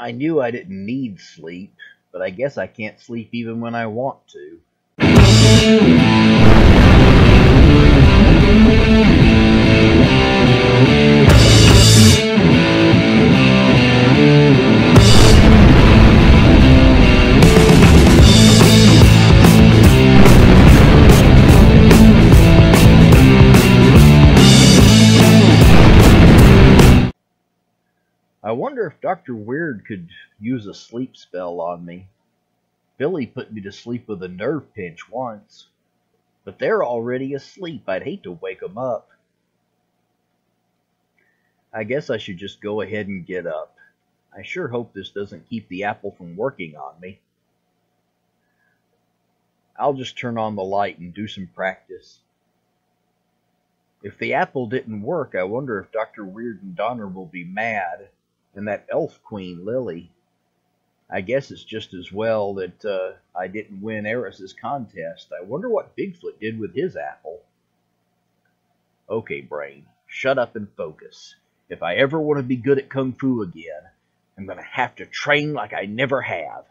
I knew I didn't need sleep, but I guess I can't sleep even when I want to. Wonder if Dr. Weird could use a sleep spell on me. Billy put me to sleep with a nerve pinch once, but they're already asleep. I'd hate to wake 'em up. I guess I should just go ahead and get up. I sure hope this doesn't keep the apple from working on me. I'll just turn on the light and do some practice. If the apple didn't work, I wonder if Dr. Weird and Donner will be mad and that elf queen, Lily. I guess it's just as well that uh, I didn't win Eris's contest. I wonder what Bigfoot did with his apple. Okay, brain, shut up and focus. If I ever want to be good at Kung Fu again, I'm going to have to train like I never have.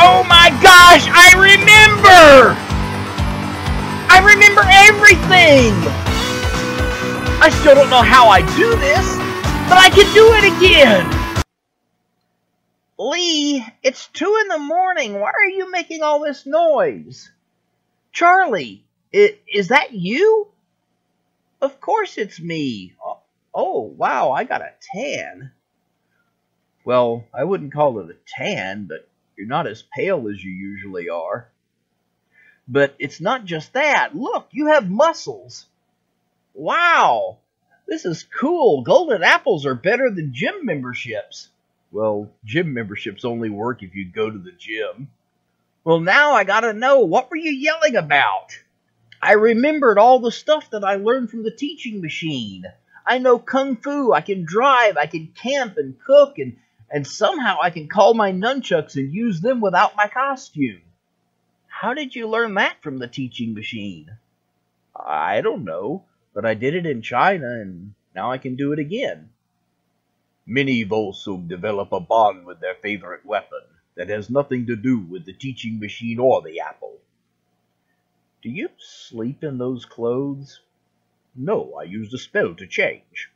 Oh my gosh, I remember! I remember everything! I still don't know how I do this, but I can do it again! Lee, it's two in the morning. Why are you making all this noise? Charlie, is that you? Of course it's me. Oh, oh, wow, I got a tan. Well, I wouldn't call it a tan, but you're not as pale as you usually are. But it's not just that. Look, you have muscles. Wow, this is cool. Golden apples are better than gym memberships. Well, gym memberships only work if you go to the gym. Well, now I gotta know, what were you yelling about? I remembered all the stuff that I learned from the teaching machine. I know kung fu, I can drive, I can camp and cook, and, and somehow I can call my nunchucks and use them without my costume. How did you learn that from the teaching machine? I don't know. But I did it in China, and now I can do it again. Many Volsung develop a bond with their favorite weapon that has nothing to do with the teaching machine or the apple. Do you sleep in those clothes? No, I used a spell to change.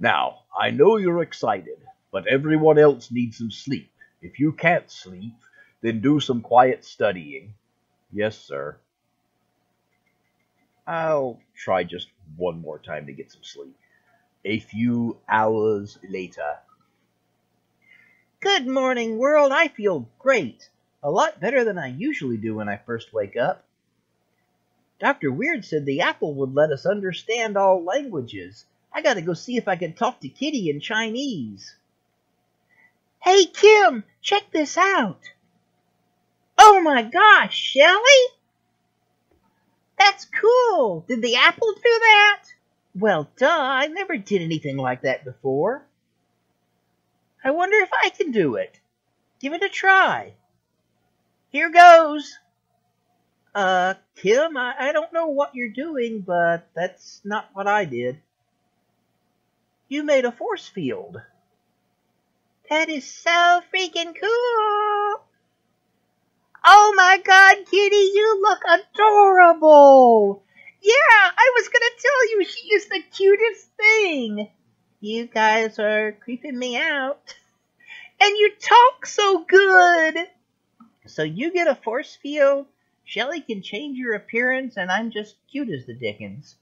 Now, I know you're excited, but everyone else needs some sleep. If you can't sleep, then do some quiet studying. Yes, sir. I'll try just one more time to get some sleep. A few hours later. Good morning, world. I feel great. A lot better than I usually do when I first wake up. Dr. Weird said the apple would let us understand all languages. I gotta go see if I can talk to Kitty in Chinese. Hey, Kim, check this out. Oh my gosh, Shelly? That's cool. Did the apple do that? Well, duh, I never did anything like that before. I wonder if I can do it. Give it a try. Here goes. Uh, Kim, I, I don't know what you're doing, but that's not what I did. You made a force field. That is so freaking cool. Oh my god, Kitty, you look adorable! Yeah, I was gonna tell you she is the cutest thing. You guys are creeping me out. And you talk so good! So you get a force field, Shelly can change your appearance, and I'm just cute as the dickens.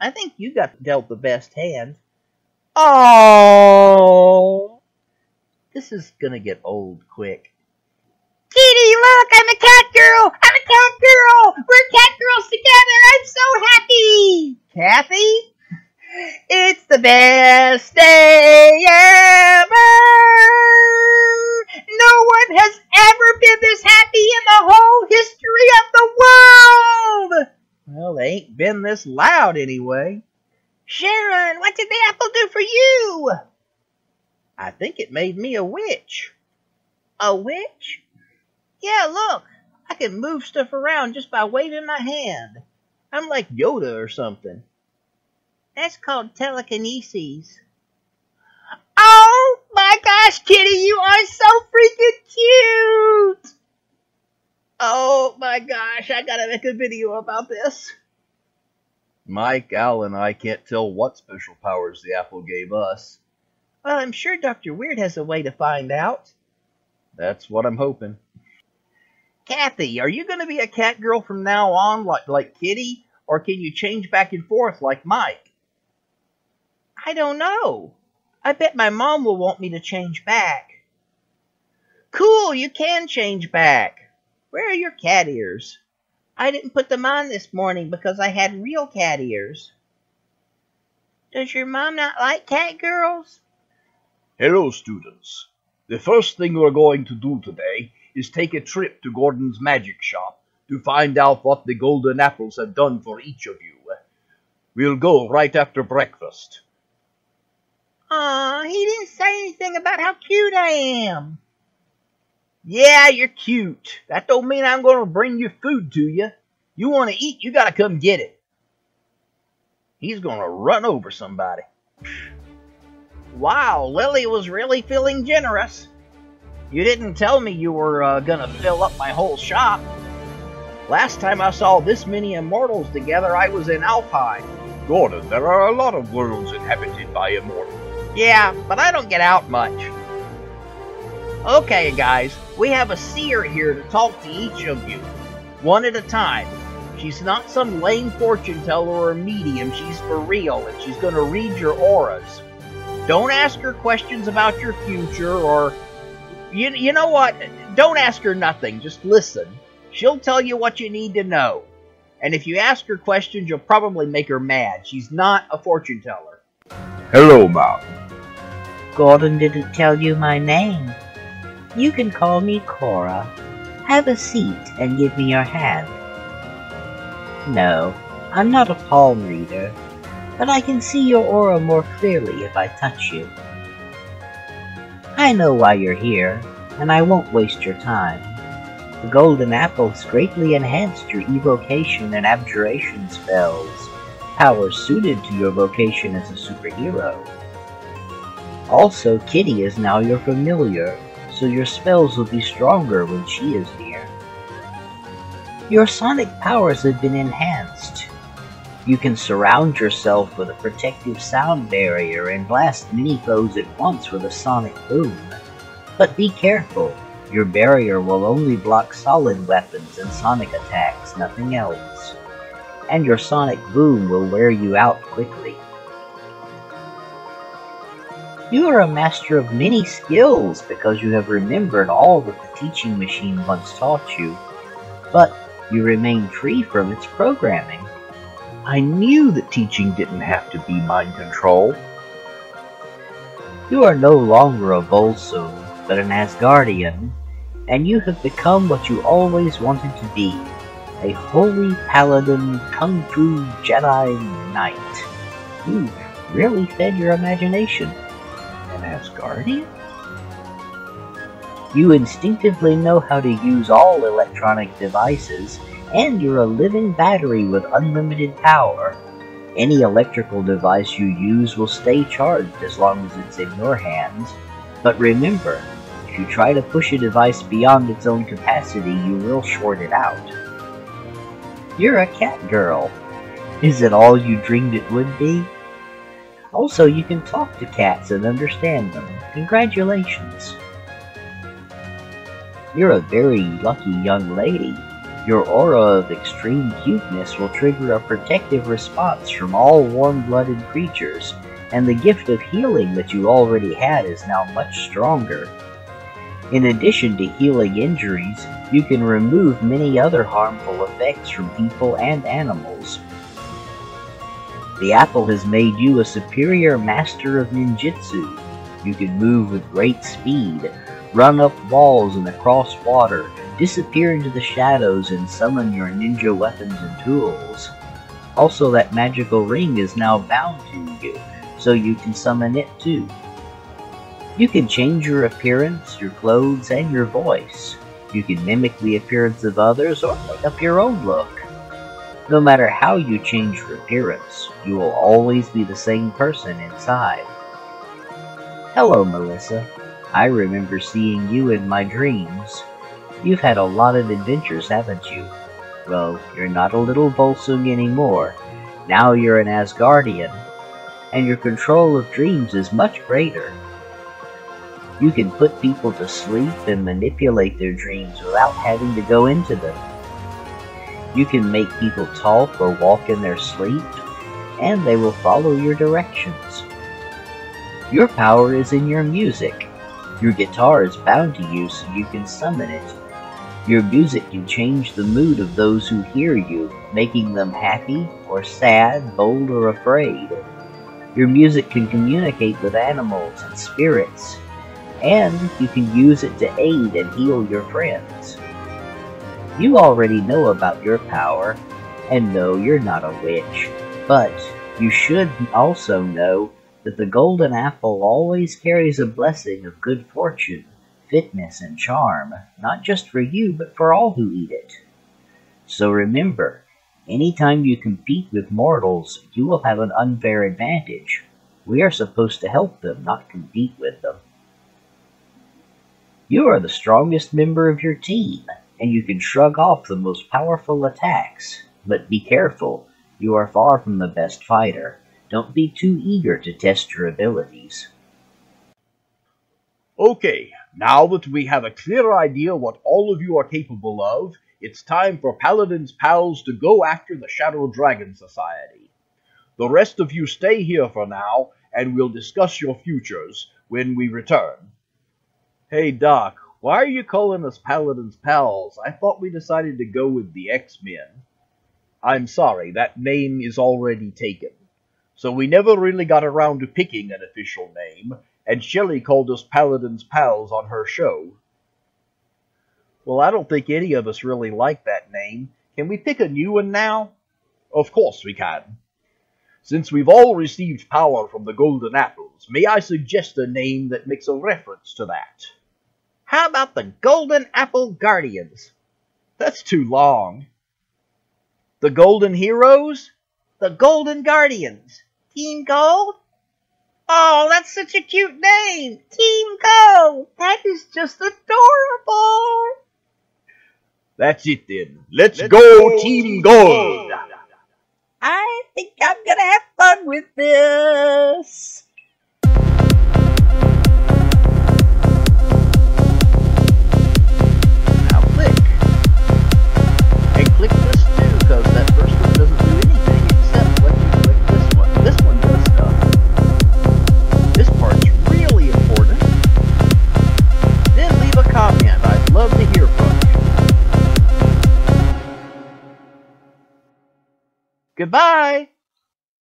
I think you got dealt the best hand. Oh, This is gonna get old quick. Kitty, look, I'm a cat girl! I'm a cat girl! We're cat girls together! I'm so happy! Kathy? It's the best day ever! No one has ever been this happy in the whole history of the world! Well, they ain't been this loud anyway. Sharon, what did the apple do for you? I think it made me a witch. A witch? Yeah, look, I can move stuff around just by waving my hand. I'm like Yoda or something. That's called telekinesis. Oh my gosh, Kitty, you are so freaking cute! Oh my gosh, I gotta make a video about this. Mike, Al, and I can't tell what special powers the apple gave us. Well, I'm sure Dr. Weird has a way to find out. That's what I'm hoping. Kathy, are you going to be a cat girl from now on, like like Kitty, or can you change back and forth like Mike? I don't know. I bet my mom will want me to change back. Cool, you can change back. Where are your cat ears? I didn't put them on this morning because I had real cat ears. Does your mom not like cat girls? Hello, students. The first thing we're going to do today is take a trip to Gordon's magic shop to find out what the golden apples have done for each of you. We'll go right after breakfast. Aw, he didn't say anything about how cute I am. Yeah, you're cute. That don't mean I'm going to bring your food to you. You want to eat, you got to come get it. He's going to run over somebody. Wow, Lily was really feeling generous. You didn't tell me you were uh, to fill up my whole shop. Last time I saw this many immortals together, I was in Alpine. Gordon, there are a lot of worlds inhabited by immortals. Yeah, but I don't get out much. Okay, guys, we have a seer here to talk to each of you, one at a time. She's not some lame fortune teller or medium, she's for real, and she's going to read your auras. Don't ask her questions about your future or. You, you know what? Don't ask her nothing, just listen. She'll tell you what you need to know. And if you ask her questions, you'll probably make her mad. She's not a fortune teller. Hello, Mom. Gordon didn't tell you my name. You can call me Cora. Have a seat and give me your hand. No, I'm not a palm reader, but I can see your aura more clearly if I touch you. I know why you're here, and I won't waste your time. The golden apple has greatly enhanced your evocation and abjuration spells, powers suited to your vocation as a superhero. Also, Kitty is now your familiar, so your spells will be stronger when she is near. Your sonic powers have been enhanced. You can surround yourself with a protective sound barrier and blast many foes at once with a sonic boom. But be careful, your barrier will only block solid weapons and sonic attacks, nothing else. And your sonic boom will wear you out quickly. You are a master of many skills because you have remembered all that the teaching machine once taught you, but you remain free from its programming. I knew that teaching didn't have to be mind control. You are no longer a Volsung, but an Asgardian, and you have become what you always wanted to be a holy paladin kung fu Jedi knight. You've really fed your imagination. An Asgardian? You instinctively know how to use all electronic devices, and you're a living battery with unlimited power. Any electrical device you use will stay charged as long as it's in your hands. But remember, if you try to push a device beyond its own capacity, you will short it out. You're a cat girl. Is it all you dreamed it would be? Also, you can talk to cats and understand them. Congratulations. You're a very lucky young lady. Your aura of extreme cuteness will trigger a protective response from all warm-blooded creatures, and the gift of healing that you already had is now much stronger. In addition to healing injuries, you can remove many other harmful effects from people and animals. The apple has made you a superior master of ninjutsu. You can move with great speed, run up walls and across water, disappear into the shadows, and summon your ninja weapons and tools. Also, that magical ring is now bound to you, so you can summon it too. You can change your appearance, your clothes, and your voice. You can mimic the appearance of others or make up your own look. No matter how you change your appearance, you will always be the same person inside. Hello, Melissa. I remember seeing you in my dreams. You've had a lot of adventures, haven't you? Well, you're not a little Volsung anymore. Now you're an Asgardian, and your control of dreams is much greater. You can put people to sleep and manipulate their dreams without having to go into them. You can make people talk or walk in their sleep, and they will follow your directions. Your power is in your music. Your guitar is bound to you so you can summon it. Your music can change the mood of those who hear you, making them happy or sad, bold or afraid. Your music can communicate with animals and spirits, and you can use it to aid and heal your friends. You already know about your power, and know you're not a witch, but you should also know that the golden apple always carries a blessing of good fortune, fitness, and charm, not just for you, but for all who eat it. So remember, any time you compete with mortals, you will have an unfair advantage. We are supposed to help them, not compete with them. You are the strongest member of your team, and you can shrug off the most powerful attacks. But be careful, you are far from the best fighter. Don't be too eager to test your abilities. Okay, now that we have a clear idea what all of you are capable of, it's time for Paladin's pals to go after the Shadow Dragon Society. The rest of you stay here for now, and we'll discuss your futures when we return. Hey, Doc, why are you calling us Paladin's pals? I thought we decided to go with the X-Men. I'm sorry, that name is already taken. So we never really got around to picking an official name, and Shelley called us Paladin's pals on her show. Well, I don't think any of us really like that name. Can we pick a new one now? Of course we can. Since we've all received power from the Golden Apples, may I suggest a name that makes a reference to that? How about the Golden Apple Guardians? That's too long. The Golden Heroes? The Golden Guardians. Team Gold? Oh, that's such a cute name! Team Gold! That is just adorable! That's it then. Let's, Let's go, go, Team Gold! I think I'm gonna have fun with this!